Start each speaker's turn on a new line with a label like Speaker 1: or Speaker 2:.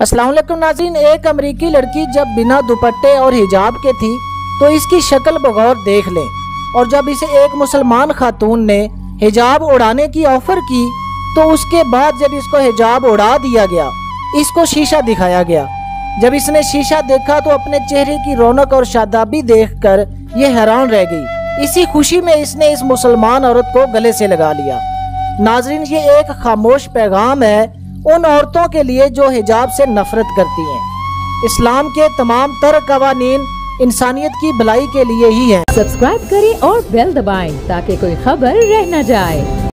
Speaker 1: वालेकुम नाजीन एक अमरीकी लड़की जब बिना दुपट्टे और हिजाब के थी तो इसकी शक्ल बगौर देख लें। और जब इसे एक मुसलमान खातून ने हिजाब उड़ाने की ऑफ़र की तो उसके बाद जब इसको हिजाब उड़ा दिया गया, इसको शीशा दिखाया गया। जब इसने शीशा देखा तो अपने चेहरे की रौनक और शादाबी देखकर ये हैरान रह गई। इसी खुशी में इसने इस मुसलमान औरत को गले से लगा लिया। नाजरीन, ये एक खामोश पैगाम है उन औरतों के लिए जो हिजाब से नफरत करती हैं। इस्लाम के तमाम तर कवानीन इंसानियत की भलाई के लिए ही हैं।
Speaker 2: सब्सक्राइब करें और बेल दबाएँ ताकि कोई खबर रह न जाए।